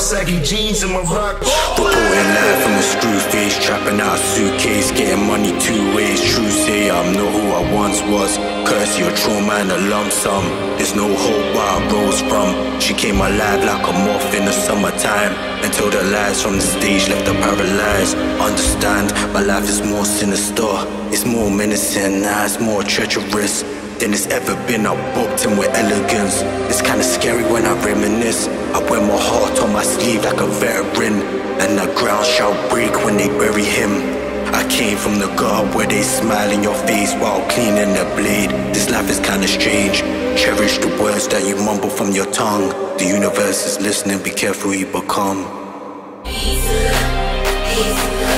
Second jeans in my rock reckless. Reporting live from a screw face, trapping out a suitcase, getting money two ways. Once was. Curse your trauma and a lump sum. There's no hope where I rose from. She came alive like a moth in the summertime. Until the lies from the stage left her paralyzed. Understand, my life is more sinister. It's more menacing, now it's more treacherous than it's ever been. I booked him with elegance. It's kinda scary when I reminisce. I wear my heart on my sleeve like a veteran. And the ground shall break when they bury him. Came from the gutter where they smile in your face while cleaning the blade. This life is kinda strange. Cherish the words that you mumble from your tongue. The universe is listening, be careful you become. Peace, peace.